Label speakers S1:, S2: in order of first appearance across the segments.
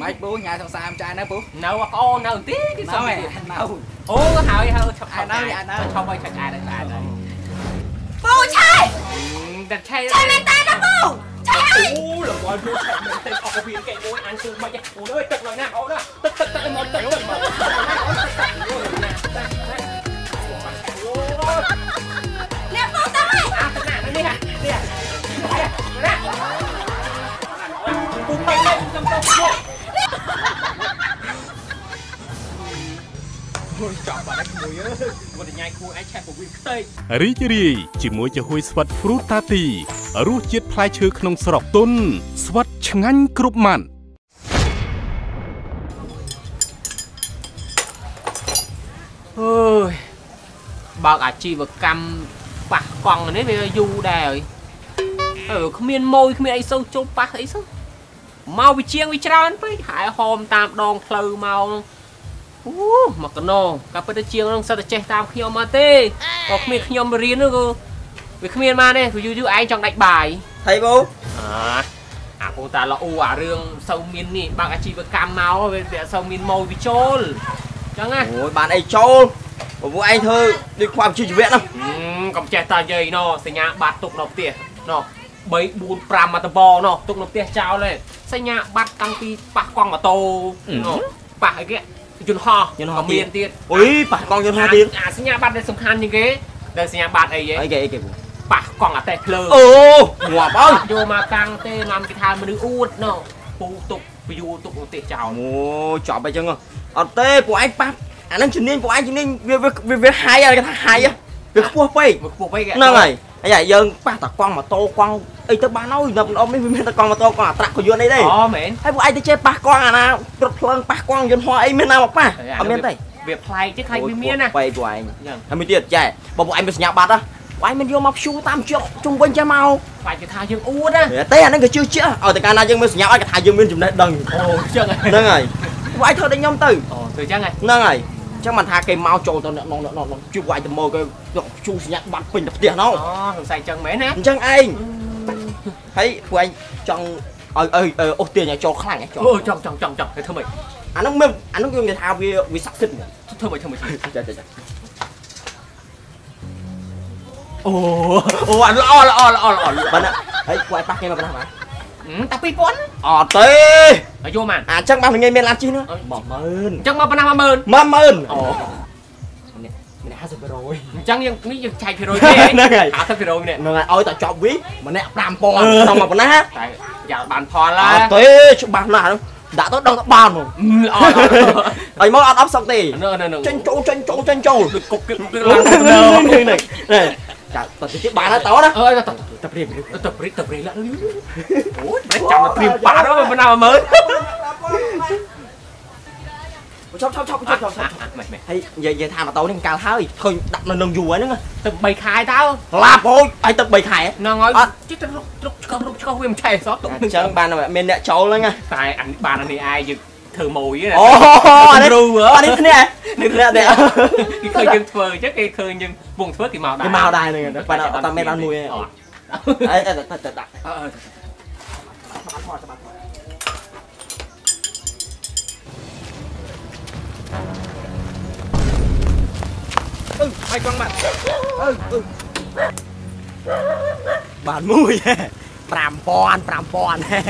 S1: ម៉េចពូញ៉ាសង្សារចាយនៅពូ
S2: នៅបងអូននៅទីគេសុំ
S1: នៅ
S2: ទៀត
S1: នៅ
S2: អូហើយហើយឆាប់
S1: អានៅអានៅ
S2: ឆាប់ឲ្យឆាច់អាដែរដែរដែរ
S3: ពូឆៃ
S2: តែឆៃ
S3: ឆៃមែនតើណាពូឆៃហើយ
S2: អូលបងជួយឆាច់មែនទេអស់ពីកែមួយអានជើងមិនអូនអើយទឹកឡើយណាអូនណាទឹកទឹកទឹកមកទឹកទឹកមក
S3: អ្នកពូទៅហើយ
S2: អាទឹកណានេះហ่ะនេះណាពុ ខ្ញុំទៅមកអូយចាប់បាត់ហើយមួយអើយមកញ៉ៃគួរឯងឆាប់ពវិខ្ទេច
S4: រីករាយជាមួយចំហុយស្វិតហ្វ្រូតាទីរសជាតិផ្លែឈើក្នុងស្រុកទុនស្វិតឆ្ងាញ់គ្រប់ម៉ាត់
S2: អើយបើកអាជីវកម្មប៉ះកង់នេះវាយូរដែរហើយអឺគ្មានម៉ួយគ្មានអីសូវជុំប៉ះអីសូវមកវាជាងវាច្រើនពេកហើយហោមតាមដងផ្លូវមកហ្នឹង អូមកកណោកាពិតទៅជាងហ្នឹងសិតតែចេះតាមខ្ញុំមកទេក៏គ្មានខ្ញុំរៀននោះក៏វាគ្មានមកទេវាយូរយូរឯងចង់ដាច់បាយ
S1: ថៃពូ
S2: អាអាពូតាល្អអារឿងសូវមាននេះបើកអាជីវកម្មមកវាវាសូវមានម៉ួយវាចូលចឹងណា
S1: អូយបានអីចូលពពួកឯងធ្វើដូចខ្វះជីវៈណា
S2: ហឹមកំចេះតាយាយណសញ្ញាបាត់ទុកនៅផ្ទះណ3 4 5មកតបណទុកនៅផ្ទះចោលទេសញ្ញាបាត់តាំងពីប៉ះកង់ម៉ូតូណប៉ះអីគេ យន្តហោះក៏មានទៀត
S1: អុយប៉ះកង់យន្តហោះទៀត
S2: អាសញ្ញាបាត់ដែលសំខាន់ជាងគេដែលសញ្ញាបាត់អីហ៎
S1: អីគេអីគេពូ
S2: ប៉ះកង់អាតេះភ្លើង
S1: អូងាប់អើយ
S2: យកមកតាំងទេនាំគេថាមនុស្សអួតណពូទុកពយូទុកនៅផ្ទះចោល
S1: អូចប់អីចឹងអត់ទេពួកឯងប៉ះអាហ្នឹងជំនាញពួកឯងជំនាញវាវាវាហាយគេថាហាយវាខ្ពស់ពេក
S2: មកខ្ពស់ពេក
S1: ហ្នឹងហើយ អីយើងប៉ះតាកង់ម៉ូតូកង់អីទៅបានហើយនៅម្ដងនេះវាមានតែកង់ម៉ូតូកង់អាត្រាក់ក៏យន្តអីទេ
S2: អូមែន
S1: ហើយពួកឯងទៅចេះប៉ះកង់អាណារត់ភ្លើងប៉ះកង់យន្តហោះអីមានណាមកប៉ះអត់មានទេ
S2: វាប្លែកទេខ្លាចវាមានណា
S1: បែកពួកឯង
S2: ចឹង
S1: ហើយមានទៀតចែបើពួកឯងមានសញ្ញាបត្រហ៎ពួកឯងមានយកមកព្យួរតាមជក់ជុំវិញចេះមក
S2: ខ្លាចគេថាយើងអួតណា
S1: ទេអាហ្នឹងក៏ជឿជាក់ឲ្យតែកាលណាយើងមានសញ្ញាបត្រគេថាយើងមានចំណេះដឹង
S2: អូចឹង
S1: ហ្នឹងហើយពួកឯងធ្វើដូចខ្ញុំទៅ
S2: អូទៅចឹងហ៎
S1: ហ្នឹងហើយអញ្ចឹងមិនថាគេមកចូលទៅអ្នកនងអ្នកនងជួបវាយទៅមកគេយកព្យួរសញ្ញាបត្រពេញទៅផ្ទះណោ
S2: អូសង្ស័យចឹងមែនណា
S1: អញ្ចឹងឯងហើយពួកឯងចង់ឲ្យឲ្យអូសទាញឲ្យចូលខ្លាំងហ៎ចូល
S2: អូចង់ចង់ចង់ចង់ទៅធ្វើម៉េច
S1: អាហ្នឹងមិនអាហ្នឹងយើងនិយាយថាវាវាស័ក្តិសិទ្ធិហ្មង
S2: ធ្វើម៉េចធ្វើម៉េច
S1: ចាចាចា
S2: អូអូអាល្អល្អល្អល្អ
S1: បើណាហើយពួកឯងប៉ះគេមកប៉ុណ្ណាបាទ
S2: តា2000
S1: អត់ទេ
S2: អាយុម៉ាន
S1: អាចឹងបាទថ្ងៃមានឡានជិះនោះ10000
S2: អញ្ចឹងមកប៉ុណ្ណា10000
S1: 10000
S2: អូ
S1: ម្នាក់50%ហ្នឹង
S2: អញ្ចឹងយើងនេះយើងចែកភាគរយ
S1: ហើយ
S2: ទេ
S1: ហ្នឹងហើយ
S2: 50%នេះ
S1: ឲ្យតែចប់វីម្នាក់5000ក្នុងមកប៉ុណ្ណា
S2: តែយ៉ាងបានផលឡា
S1: អត់ទេច្បាស់ណាស់ហ្នឹងដាក់ទៅដឹងតែបានហ្មង
S2: ល្អ
S1: ហើយមកអត់អប់សុកទេ
S2: នៅនៅនៅ
S1: ចេញចូលចេញចូលចេញចូល
S2: ដូចគុកគឹកគឹក
S1: ឡា
S2: ឡើងន
S1: ទៅ
S2: ទៅ
S1: នេះនេះនេះចាទៅទីបានហើយតោះណា
S2: អើ ទៅ
S1: តែព្រៀប
S2: ទៅព្រិចទៅព្រិចឡាអូយមិនចាំទៅព្រៀបបាត់ហើយប៉ុណ្ណា10000
S1: ឈប់ឈប់ឈប់ឈប់ឈប់ឈប់
S2: មិនមិន
S1: ហើយនិយាយនិយាយថាម៉ូតូនេះកាលហើយឃើញដាក់នៅនឹងយូរហើយហ្នឹង
S2: ទៅ3ខែតើ
S1: ឡាប់អូយហើយទឹក3ខែ
S2: ហ្នឹងហើយជិះទៅរុករុកឆ្កោះរុកឆ្កោះវាមិនឆេះសោះទុក
S1: អញ្ចឹងបានមានអ្នកចូលហ្នឹងណា
S2: តែអានេះបានអានេះឯងយើងធ្វើម៉ួយណា
S1: អូអានេះ
S2: គ្រូហ៎
S1: អានេះគ្នានេះគ្នាទេ
S2: គេឃើញយើងធ្វើអញ្ចឹងគេឃើញយើងវងធ្វើគេមកដែរ
S1: គេមកដែរហ្នឹងប៉ណ្ណអត់តែមានបានមួយទេ
S2: អត់
S1: អីតែតែដាក់
S2: អឺ
S1: អឺហើយកង់បាត់អឺបានមួយ5000 5000ហេ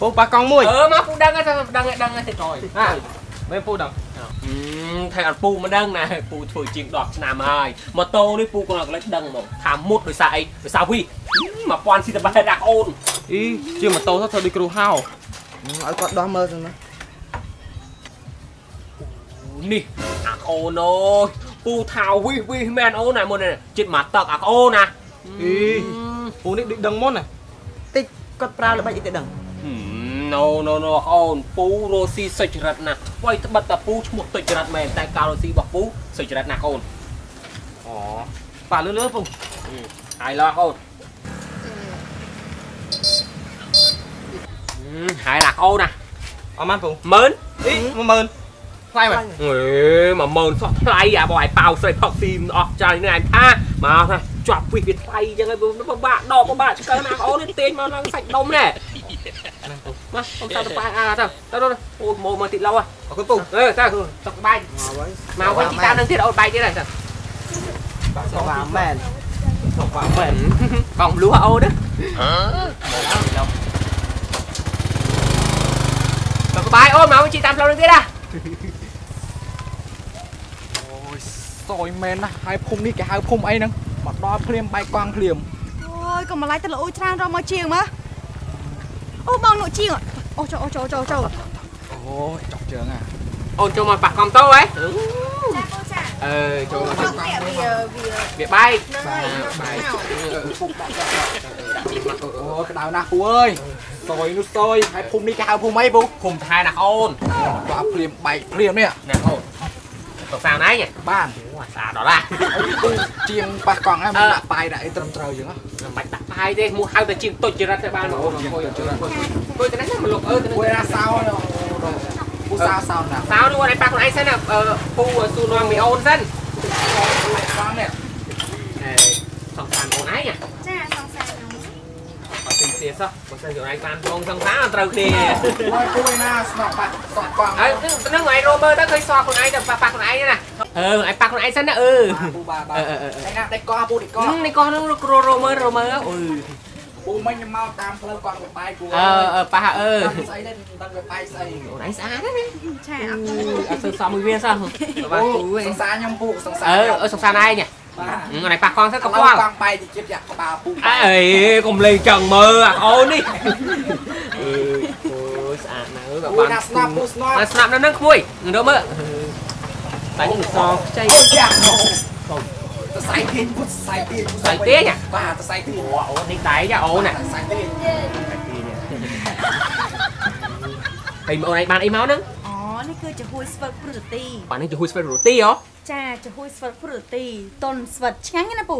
S1: ពូប៉ះកង់មួយ
S2: អឺមកពូដឹងហើយដឹងហើយដឹងហើយទៅក្រោយ
S1: ណា មែនពូដឹង
S2: អឺថៃអត់ពូមិនដឹងណាពូធ្វើជាង10ឆ្នាំហើយម៉ូតូនេះពូក៏កន្លិចដឹងមកថាមុតដោយសារអីដោយសារវី1000ស៊ីតបែដាក់អូន
S1: អីជាម៉ូតូទៅធ្វើដូចគ្រូហៅឲ្យគាត់ដោះមើលទៅណា
S2: នេះអាក្អូនអូយពូថាវីវីមែនអូនណាមុននេះចិត្តមកតឹកអាក្អូនណា
S1: អីពូនេះដូចដឹងមុនណាតិចគាត់ប្រើល្បិចអីទៅដឹង
S2: ណូណូណូអូនពូរស់ស៊ីសុចរិតណាស់ໄວត្បិតតែពូឈ្មោះទុចរិតមែនតែកាលរស់ស៊ីរបស់ពូសុចរិតណាស់កូន
S1: អូប៉ាលឿនលឿនពូ
S2: ហើយឡោះកូនហើយឡាកូនណា
S1: អត់បានពូ
S2: ម៉ឺន
S1: អី10000
S2: ថ្លៃមកអេ10000សោះថ្លៃអាបងឯងប៉ៅស្រីផឹកស៊ីអស់ចាយនេះឯងថាមកថា ជាប់ពីវាថ្លៃចឹងហើយពិបាកដកពិបាកឆ្កឹងណាបងអូននេះទាញមកឡើងសាច់ដុំណែមកខ្ញុំទៅទៅប៉ាអាទៅទៅទៅអូម៉ូមកតិចឡូវហ៎
S1: អរគុណពូ
S2: អឺទៅសុខបាយ
S1: មកវិញ
S2: មកវិញទីតាមនឹងទៀតអូនបាយទៀតហើយទៅ
S1: សុខបានមែនសុខបានមែន
S2: បងលូអូនណាសុខបាយអូនមកវិញជីតាមផ្លូវនឹងទៀតណា
S5: អូយសយមែនណាហើយភូមិនេះគេហៅភូមិអីហ្នឹង មកដល់ភ្លាមបែកកង់ភ្លាម
S3: អូយកុំម្លាយទៅល្អច្រើនរកមកជាងមើលអូបងនោះជាងអូចូលអូចូលចូលចូល
S5: អូយចុកជើងអា
S2: អូនចូលមកប៉ះកំតោហ៎
S3: ចាបងចា
S2: អឺចូលមក
S3: មកវាវាវា
S2: វាបាយ
S3: បាយ
S5: អូយក្តៅណាស់ពូអើយសយនោះសយហើយភូមិនេះគេហៅភូមិអីពូ
S2: ភូមិថែណាអូន
S5: ដល់ភ្លាមបែកភ្លាមនេះ
S2: ណាអូនទៅសាងណៃ
S5: បាន
S2: អូ ស្អាតដល់ឡា
S5: ជាងប៉ះកង់ហើយមិនដាក់បាយដាក់អីត្រឹមត្រូវចឹងហ៎
S2: មិនបាច់ដាក់បាយទេមួហៅតែជាងទុច្ចរិតទៅបានអូនអង្គុយអង្គុយអង្គុយទៅនេះមកលុកអឺទៅ
S5: គួយ
S2: នេះ
S5: ណាសោពូសោសោណា
S2: សៅនោះឯងប៉ះខ្លួនឯងសិនណាអឺពូស៊ូនាំមីអូនសិន
S5: សោនេះ
S2: អេសង្សានអូនឯង
S3: ចាសងសាន
S2: អត់ទីទៀតសោះបើសិនជាអូនឯងបានបងសង្សានអត់ត្រូវគ្នា
S5: អូយគួយណាស្នប់ប៉ះសក់កង់
S2: ហើយនឹងឯងរោមើលទៅឃើញសក់ខ្លួនឯងទៅប៉ះប៉ះខ្លួនឯងណា អឺឯងប៉ះខ្លួនឯងសិនណាអឺ
S5: ពូបាទបាទ
S2: អឺអឺអឺ
S5: ឯណាដេកកោពូដេកកោ
S2: នេះកោះនឹងរោមើលរោមើលអឺ
S5: ពូមិញខ្ញុំមកតាមផ្លូវកង់វាបាយគួរ
S2: អឺអឺប៉ះអឺ
S5: ស្អីទេដឹងវាបាយស្អី
S2: អូនឯងស្អាតណាស់
S3: ចាអត់
S2: អត់សើសមមួយវាសោះបាទគូ
S5: សង្សារខ្ញុំពូសង្សារ
S2: អឺអឺសង្សានឯង
S5: បាទ
S2: អូនឯងប៉ះកង់ទៅក
S5: ក
S2: ខ្វ
S5: ខ្វ
S2: ល់
S5: ល់កង់បាយជាតិយ៉ាក់ក្បាលពូ
S2: អើយកុំលេងចង់មើលអាអូននេះអឺអូយស្អាតណាស់
S5: ពូណាស្នាប់ពូស្នាប់
S2: ហើយស្នាប់នៅនឹងក្មួយនឹងរមើល តែនេះសខ្ចី
S5: អូយ៉ាទៅសៃទៀនពូសៃទៀន
S2: សៃទៀនហ៎
S5: បាទទៅសៃទៀន
S2: អូនេះដៃចាអូនណា
S5: សៃទៀន
S2: ហើយអូនឯងបានអីមកហ្នឹង
S3: អូនេះគឺចំហួយស្វិតព្រឹតទី
S2: បាននេះជាហួយស្វេតរ៉ូទីហ៎
S3: ចាចំហួយស្វិតព្រឹតទីតុនស្វិតឆ្ងាញ់ណាពូ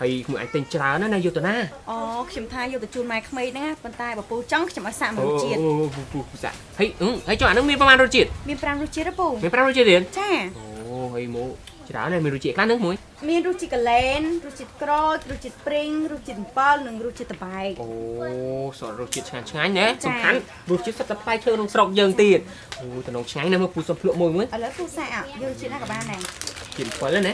S2: ហើយក្មួយឯងទិញច្រើនណាស់ណាយុទ្ធនា
S3: អូខ្ញុំថាយកទៅជូនម៉ែក្មេកហ្នឹងណាប៉ុន្តែបើពូចង់ខ្ញុំឲ្យសាក់មួយរសជាតិ
S2: អូពូពូសាហើយហើយចុះអានឹងមានប្រហែលរសជាតិ
S3: មាន5រសជាតិទេពូ
S2: មាន5រសជាតិទៀត
S3: ចា
S2: អូហើយមកច្រើនណាស់មានរសជាតិខ្លះហ្នឹងមួយ
S3: មានរសជាតិកាឡែនរសជាតិក្រូចរសជាតិព្រីងរសជាតិអំបិលនិងរសជាតិតបែក
S2: អូសរសជាតិឆ្ងាញ់ឆ្ងាញ់ណា
S3: ចា
S2: សំខាន់រសជាតិសិតតែផ្លែឈើក្នុងស្រុកយើងទៀតអូតំណងឆ្ងាញ់ណាស់មើលពូសុំភ្លក់មួយមើល
S3: ឥឡូវពូសាក់អ่ะយករសជាតិណាក៏បានដែរ
S2: ជាតិ7ហ្នឹងណា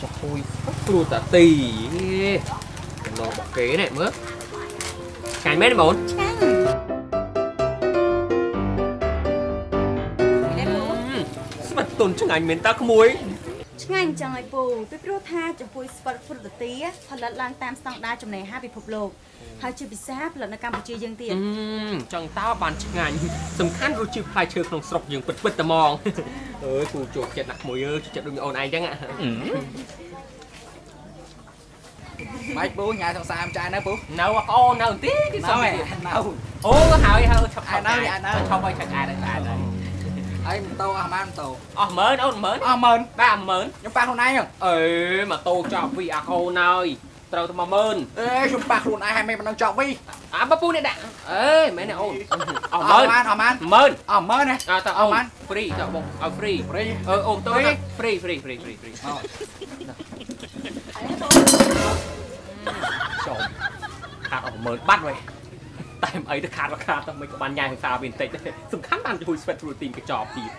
S2: ចុះហួ យព្រួតាទីតំណងបកគេនេះមើលឆ្ងាញ់មែនទេបង
S3: ឆ្ងាញ់នេះពូ
S2: ស្មាត់តុនឆ្ងាញ់មែនតាក្មួយ
S3: ឆ្ងាញ់ចឹងហើយពូពីព្រោះថាចំពោះស្វិតព្រឹត្តិទីផលិតឡើងតាមស្តង់ដារចំណេះហាពិភពលោកហើយជាពិសេសផលិតនៅកម្ពុជាយើងទៀត
S2: អឺចង់តើបានឆ្ងាញ់សំខាន់រសជាតិផ្លែឈើក្នុងស្រុកយើងពិតពិតតែហ្មងអើយពូជោគចិត្តណាស់ក្មួយអើយចិត្តដូចអូនឯងចឹង
S5: ម៉េចពូញ៉ាយសង្សារចាយនៅពូ
S2: នៅអកអូននៅទីទីសុំ
S5: នៅ
S2: ទៀត
S5: នៅ
S2: អូហើយហើយឆាប់
S5: អាយនៅអាយនៅ
S2: ឆាប់ឲ្យឆាប់អាយដែរអាយដែរ
S5: ហើយម៉ូតូអស់ម៉ានម៉ូតូ
S2: អស់មើលអូនមើល
S5: អស់ម៉ឺន
S2: បាទមើល
S5: ខ្ញុំប៉ះខ្លួនឯងហ៎
S2: អេម៉ូតូចប់វីអាកូនហើយត្រូវតែ10000
S5: អេខ្ញុំប៉ះខ្លួនឯងហើយមិនមិនចប់វិញ
S2: អាបពូនេះដាក់អេមែនទេអូនអស់
S5: អស់
S2: 10000
S5: ម៉ានអស់ម៉ាន
S2: 10000
S5: អស់ម៉ឺនណា
S2: អើតើ
S5: អ
S2: អូ
S5: ស់
S2: ន
S5: ម៉ាន
S2: ហ្វ្រីតើបងឲ្យហ្វ្រី
S5: ព្រី
S2: អឺអូនទៅ
S5: Free
S2: ហ្វ្រីហ្វ្រីហ្វ្រីហ្វ្រីហ្វ្រី
S5: មក
S2: ខាតអស់10000បាត់វិញតែមិនអីទៅខាតក៏ខាតតែមិនក៏បានញ៉ាំភាសាវាបន្តិចដែរសំខាន់បានជួយ sweat routine កញ្ចប់ទៀត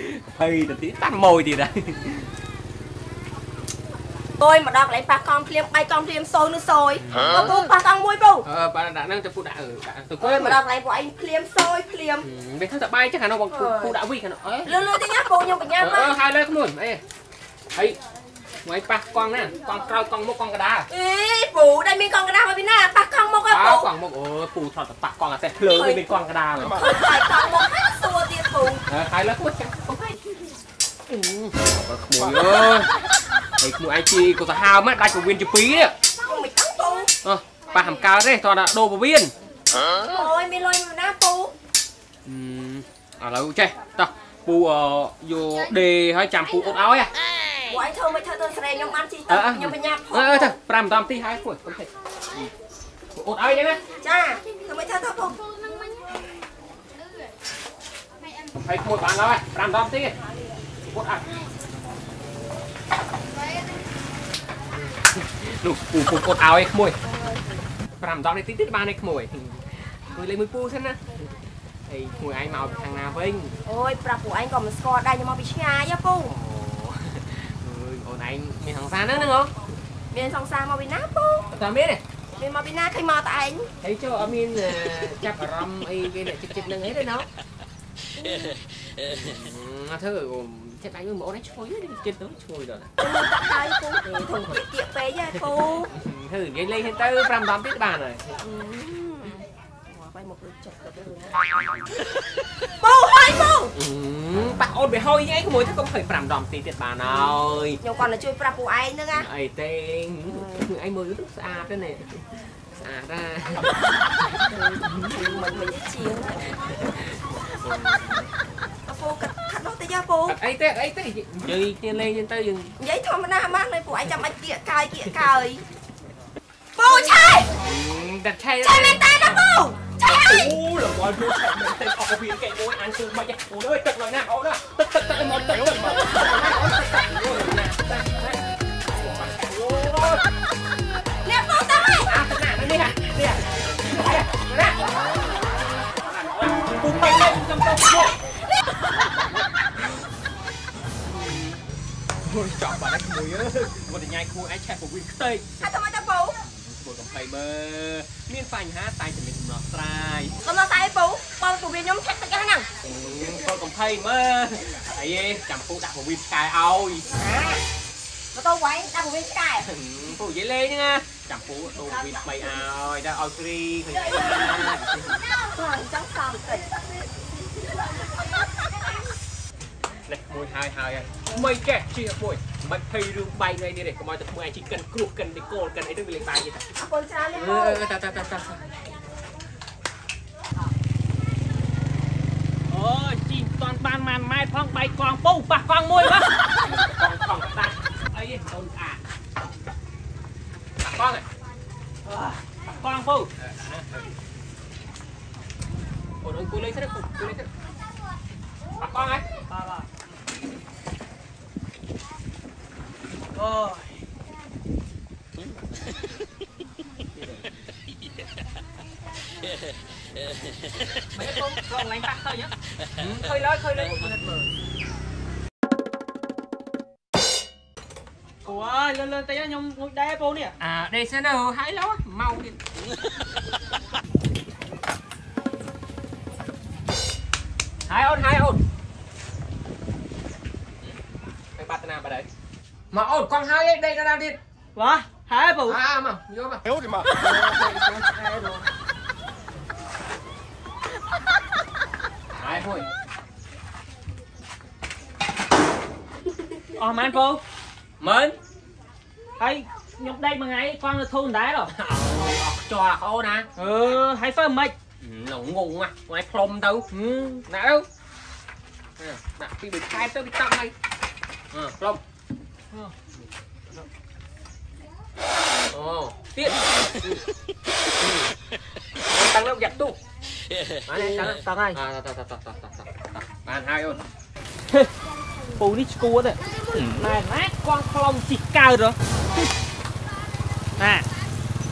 S2: 20នាទីតាមម៉ួយទៀតដែរ
S3: អើយមកដល់កន្លែងប៉ះកង់ភ្លាមបាយកង់ភ្លាមសូយនោះសូយបើពូប៉ះកង់មួយពូ
S2: អឺបានដាក់ហ្នឹងទៅពូដាក់អឺដាក់ទៅគ
S3: អើួយ
S2: យ
S3: មក
S2: មក
S3: ដ
S2: ដល់
S3: ល់កន្លែងពួកឯងភ្លាមសូយភ្លាម
S2: វាថាតែបាយចឹងខាងនោះបងពូពូដាក់វីខាងនោះអេ
S3: លឿនលឿនតិចណាពូខ្ញុំបញ្ញា
S2: អ
S3: មកឺ
S2: ហើយលើក្មួយអេហើ យមួយប៉ះកង់ណាកង់ក្រោយកង់មុខកង់កដាល
S3: អេពូដែលមានកង់កណ្ដាស់មកពីណាប៉ះកង់មកហ៎
S2: អើ
S3: ពូ
S2: កង់មុខអូពូថតតែប៉ះកង់អាសេះភ្លើងវាមានកង់កដាលហើយ
S3: ឃើញតែកង់មកហើយសួរទៀតពូ
S2: ហើយលើក្មួយចឹងអូខេអឺបើក្មួយអើយហើយក្មួយឯងជីក៏ទៅហើមដាច់ពវៀនជាពីរនេះ
S3: ខ្ញុំមិនដឹងពូ
S2: អឺប៉ះហំកើទេតោះដាក់ដូរពវៀន
S3: អូយមានលុយមួយណាពូ
S2: អឺឥឡូវចេះតោះពូអឺយកដេហើយចាំពូអត់ឲ្យហ៎
S3: ពួកឯងធ្វើមិនធ្វើទៅស្រែខ្ញុំបានជីទៅ
S2: អើអើ
S3: ខ្ញុំបញ្ញាផ
S2: អឺទៅ5នាទីហើយគួយកុំភ្លេចអូអូនអើយចឹងណា
S3: ចាធ្វើមិនថាទៅពូ
S2: ហើយក្មួយបានហើយ5ដងទៀតពុតអត់នោះពូពូពុតឲ្យក្មួយ5ដងនេះតិចតិចបានឯក្មួយគួយលេងមួយពូសិនណាហើយក្មួយឯងមកពីខាងណាវិញ
S3: អូយប្រាប់ពួកឯងក៏មិនស្គាល់ដែរខ្ញុំមកពីឆ្ងាយហ៎ពូ
S2: អើយអូន ឯងមានសង្សារហ្នឹងហ្នឹងហ៎
S3: មានសង្សារមកពីណាពូ
S2: តើមានទេ
S3: មានមកពីណាឃើញមកតែឯង
S2: ហើយចុះអត់មានចាប់អារម្មណ៍អីគេអ្នកចិត្តចិត្តហ្នឹងអីទេណោះអត់ធ្វើចិត្តឯងមើលអូនឯងឈ្ងុយទេចិត្តទៅឈ្ងុយដល់
S3: ទៅហើយពូធំគៀកគៀកពេកហ៎ពូ
S2: ធ្វើនិយាយលេងទៅ5ដងទៀតបានហើយ
S3: ឲ្យមកដូចចិត្តគាត់ហ្នឹង
S2: មកហើយមកប៉ាអូនវាហុយឯងក្មួយទៅកុំឃើញ5ដងទីទៀតបានហើយ
S3: ខ្ញុំគាត់ទៅជួយប្រាប់ពួកឯងហ្នឹងណា
S2: អីទេឯងមើលទៅស្អាតទេណែស្អាតណា
S3: មិនមិនជាងអពូកាត់នោះទៅយកពូ
S2: អីទេអីទេនិយាយគ្នាលេងចឹងទៅយើង
S3: និយាយធម្មតាមកនៅពួកឯងចាំបាច់គៀកកាយគៀកកាយពូឆៃ
S2: តែឆៃ
S3: ឆៃមែនតា
S2: អូលបងជួយឆៃមែនទេអស់ពីកែមួយអានជើងមិនអូនអើយទឹកឡើយណាអូនទឹកទឹកទឹកមកទឹកទឹកមក
S3: លាពូទៅហើយ
S2: អាទឹកណានេះហ่ะនេះហ่ะណាពុំទៅខ្ញុំទៅមកមួយចប់បាត់ហើយក្មួយអើយមកញ៉ៃក្មួយឯងឆេះពវិនខ្ទេច
S3: ហើយធ្វើម៉េចទៅពូ
S2: ធ្វើកំ play មើលមានបញ្ហាតែតែមានដំណោះស្រាយ
S3: កំណត់តែពូបងពូវាខ្ញុំឆាក់ទឹកហ្នឹង
S2: ធ្វើកំ play មើលអីទេចាំពូដាក់ពវិនឆ្កែឲ្យ
S3: មកទៅវាយដាក់ពូវាឆ្កែ
S2: ពូនិយាយលេងហ្នឹងណាចាំពូដូរពវិនថ្មីឲ្យដល់ឲ្យគ្រីឃើញ
S3: ខ្លាំងចង់សំតិច
S2: មួយហើយហើយហើយមិនចេះជាមួយមិនភ័យរឿងបែកអីនេះទេកុំឲ្យតែធ្វើឲ្យជីកិនគ្រោះកិននេះគោលកិនអីទៅវាលេងបាយទេ
S3: អរគុណច្រើនលា
S2: អ
S3: ពូឺ
S2: តាតាតាតា
S6: អូជីងតាន់បានម៉ានម៉ែត្រផងបែកកងពូប៉ះកងមួយបាទ
S2: កងកងតាអីអូនអាកង
S6: កងពូ
S2: អូនអង្គុយលេងទៅអង្គុយលេងទៅបាក់កងហ៎
S6: បាទបាទអូយ
S2: មិនកងកងឡើងបាក់ទៅញ៉ឃើញឡើយឃើញឡើយមិនមើល
S6: ពូអើ
S2: មកអូនកងហើយដេកដល់ទៀត
S6: បាទហើយពូ
S2: អាមកយកមក
S4: Ếu thì mà
S2: ហើយហួយ
S6: អស់ម៉ានពូ
S2: មើល
S6: ហើយខ្ញុំដេកមួយថ្ងៃកងនៅធូនដែរហ៎
S2: អស់ខ្ចោលអូនណា
S6: អឺហើយធ្វើ
S2: អឺផ្លុំអូទៀតតាំងលើយ៉ាក់ទូបានតាំង
S6: តាំងហើយ
S2: អាតាតាតាតាតាបានហើយអូន
S6: ពូនេះឈួតទេណែណាកងខ្លំជីកើតហ៎ណា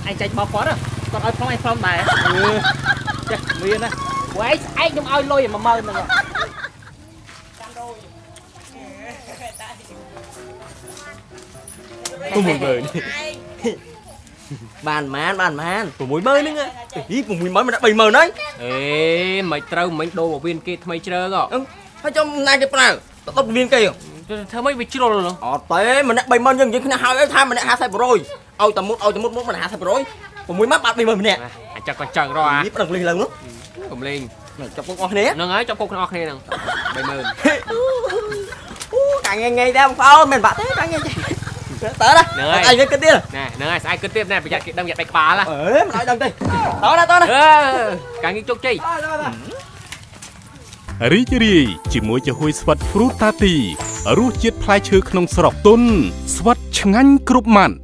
S6: ឯងចាច់បោកគាត់គាត់ឲ្យខ្លំឯងខ្លំដែរអឺចេះមានណាព្រោះឯងស្អែកខ្ញុំឲ្យលុយ10000ហ្នឹង
S1: 60000បានម៉ានបានម៉ាន60000ហ្នឹងហី60000មិនដាក់30000ហើយ
S2: អេមិនត្រូវមិនដូរមកវិញគេថ្មីជ្រើក
S1: អឹងហើយចំណាយគេប្រើតតមានគេ
S2: ធ្វើម៉េចវាជ្រុល
S1: អត់ទេម្នាក់30000យើងនិយាយគ្នាហើយឲ្យថាម្នាក់50%ឲ្យតែមុតឲ្យតែមុតមុតម្នាក់50% 6ម៉ាត់បាត់20000ម្នាក់
S2: អាចចកកញ្ចឹងរអា
S1: នេះប្រឹងលេងឡើងនោះ
S2: កំលេង
S1: ចាប់ពុកអស់គ្នា
S2: ហ្នឹងហើយចាប់គុកទាំងអស់គ្នាហ្នឹង30000
S1: អូកាញ់ងៃដែរបងប្អូនមិនបាក់ទេកាញ់ងៃ តើណាអីគេគិតទៀត
S2: ណែហ្នឹងហើយស្អែកគិតទៀតណែប្រយ័ត្នគេដឹងប្រយ័ត្នបែកក្បាលហ៎
S1: អើមិនឲ្យដឹងទេតើណាតើណា
S2: អឺការងារជោគជ័យ
S4: រីករាយជាមួយចំហុយស្វិត Fruit Tati រសជាតិផ្លែឈើក្នុងស្រុកទុនស្វិតឆ្ងាញ់គ្រប់ម៉ាត់